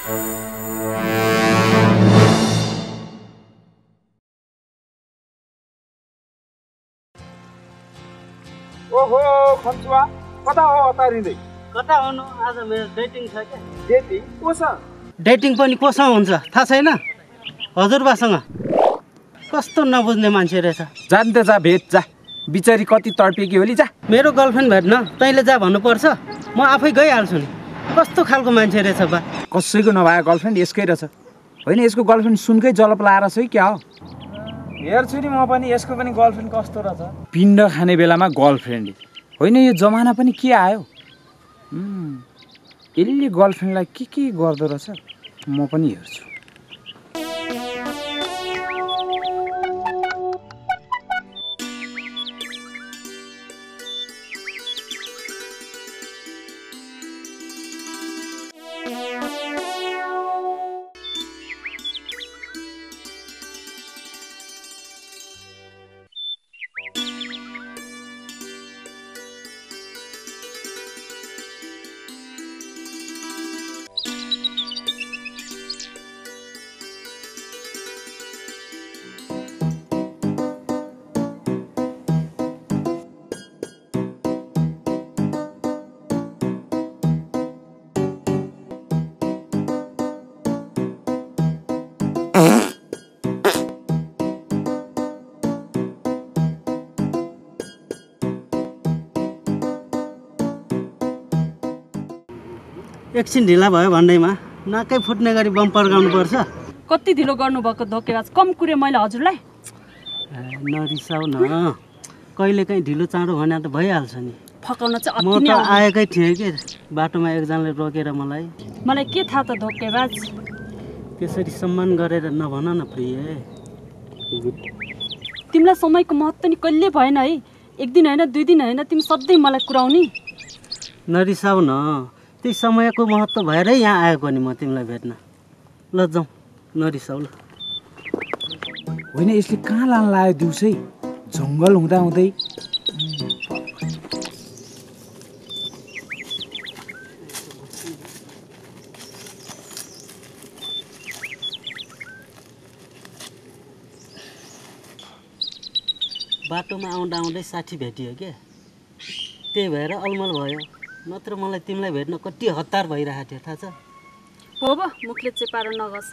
ओहो खन्चुवा कता हो अतारिँदै कता हुनु आज मेरो डेटिङ छ क्या। डेटी कोसँग डेटिङ पनि कोसँग हुन्छ? थाहा छैन? हजुरबासँग। कस्तो नबुझ्ने मान्छे रहेछ। जान त जा भेट जा। बिचारी कति तडपेकी होली जा। मेरो गर्लफ्रेन्ड भेट्न तैँले जा भन्नुपर्छ। म आफै गइहाल्छु नि। कस्तो खालको मान्छे रहेछ बा? कसैको नभए गर्लफ्रेन्ड यसकै रहेछ। होइन यसको गर्लफ्रेन्ड सुनकै जलप लाएर छ कि क्या हो? हेर्छु नि म पनि यसको पनि गर्लफ्रेन्ड कस्तो रहेछ? पिण्ड खाने बेलामा गर्लफ्रेन्ड। होइन यो जमाना पनि के आयो? यसले गर्लफ्रेन्डलाई के के गर्दो रहेछ म पनि हेर्छु। एकछिन ढिला भयो भन्दैमा नाकै फुट्ने गरी बम पर्काउनुपर्छ कति ढिलो गर्नुभएको धोकेबाज? कम कुरे मैले हजुरलाई। नरिसाउ न कहिलेकाहीँ ढिलो चाँडो भने त भइहाल्छ नि। फकाउन चाहिँ म त। आएकै थिएँ कि बाटोमा एकजनाले रोकेर मलाई। मलाई के थाहा त धोकेबाज? त्यसरी सम्मान गरेर नभन न प्रिय। तिमीलाई समयको महत्त्व नि कहिले भएन है? एक दिन होइन दुई दिन होइन तिमी सधैँ मलाई कुराउने। नरिसाउ न त्यही समयको महत्त्व भएरै यहाँ आएको नि म तिमीलाई भेट्न। ल जाउँ नरिसाउ ल। होइन यसले कहाँ लान लाग्यो दिउँसै? जङ्गल हुँदा हुँदै बाटोमा आउँदा आउँदै साठी भेटियो क्या त्यही भएर अलमल भयो। नत्र मलाई तिमीलाई भेट्न कति हतार भइरहेको थियो थाहा छ? हो मुखले चेपाएर नगस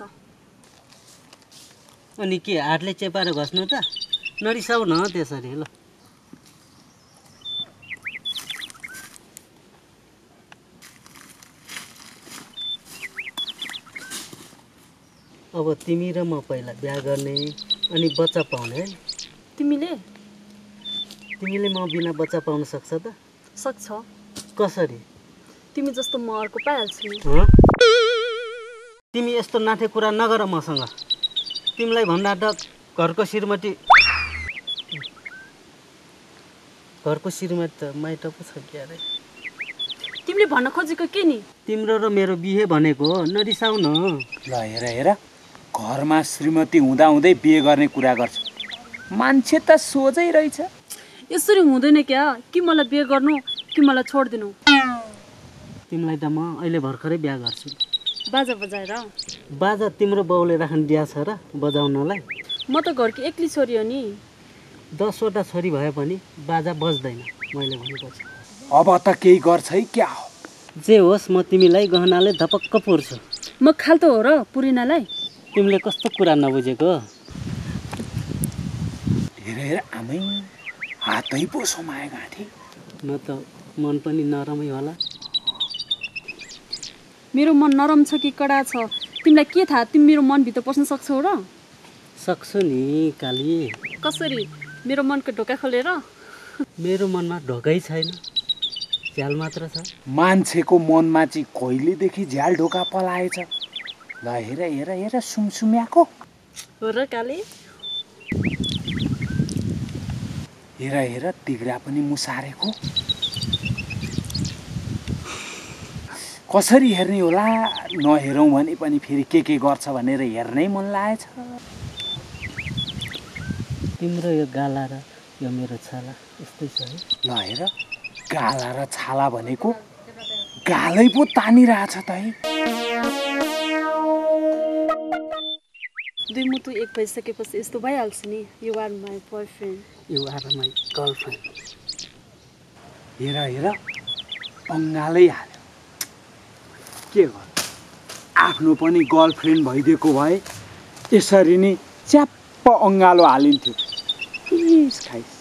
अनि के हातले चेपाएर घस्नु त? नरिसाउ न त्यसरी ल। अब तिमी र म पहिला बिहा गर्ने अनि बच्चा पाउने है। तिमीले? तिमीले म बिना बच्चा पाउन सक्छ त? सक्छ। कसरी? तिमी जस्तो म अर्को पाइहाल्छु? तिमी यस्तो नाथे कुरा नगर मसँग। तिमीलाई भन्दा त घरको श्रीमती घरको श्रीमती त माइत पो छ क्या अरे तिमीले भन्न खोजेको के नि? तिम्रो र मेरो बिहे भनेको हो नरिसाउ न ल हेर हेर। घरमा श्रीमती हुँदा हुँदै बिहे गर्ने कुरा गर्छ। मान्छे त सोझै रहेछ। यसरी हुँदैन क्या? कि मलाई बिहे गर्नु? कि मलाई छोडिदिनु। तिमीलाई त म अहिले भर्खरै बिहा गर्छु। बाजा बजाएर? बाजा तिम्रो बाउले राख्न दिया छ र बजाउनलाई। म त घरकी एक्लै छोरी हो नि। दसवटा छोरी भए पनि बाजा बज्दैन मैले भनेपछि। अब त केही गर्छ है क्या हो? जे होस् म तिमीलाई गहनाले धपक्क पुर्छु। म खाल्तो हो र पुरिनालाई? तिमीले कस्तो कुरा नबुझेको? हेर हेर आमै हातै पो समाए गाँठी। न त मन पनि नरमै होला। मेरो मन नरम छ कि कडा छ? तिमीलाई के थाहा? तिमी मेरो मनभित्र पस्न सक्छौ र? सक्छु नि काली। कसरी? मेरो मनको ढोका खोलेर? मेरो मनमा ढोकै छैन। झ्याल मात्र छ। मान्छेको मनमा चाहिँ कहिलेदेखि झ्याल ढोका पलाएछ? ल हेर हेर हेर सुमसुम्याको हो र काले? हेर हेर तिग्रा पनि मुसारेको। कसरी हेर्ने होला? नहेरौँ भने पनि फेरि के के गर्छ भनेर हेर्नै मन लागेछ। तिम्रो यो गाला र यो मेरो छाला यस्तै छ है। ल हेर गाला र छाला भनेको गालै पो तानिरहेछ त है। दुई मुटु एक भइसकेपछि यस्तो भइहाल्छ नि you are my boyfriend you are my girlfriend हेर हेर अङ्गालै हाल्यो के गर्नु? आफ्नो पनि गर्लफ्रेन्ड भइदिएको भए यसरी नै च्याप्प अङ्गालो हालिन्थ्यो। इस खाइस